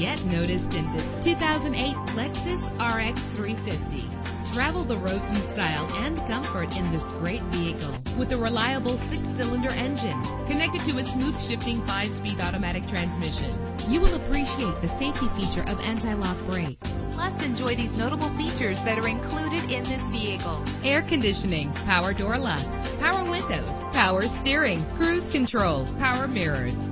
Get noticed in this 2008 Lexus RX 350. Travel the roads in style and comfort in this great vehicle with a reliable six-cylinder engine connected to a smooth shifting five-speed automatic transmission. You will appreciate the safety feature of anti-lock brakes. Plus, enjoy these notable features that are included in this vehicle. Air conditioning, power door locks, power windows, power steering, cruise control, power mirrors,